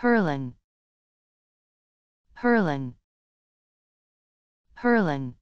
hurling. Hurling. Hurling.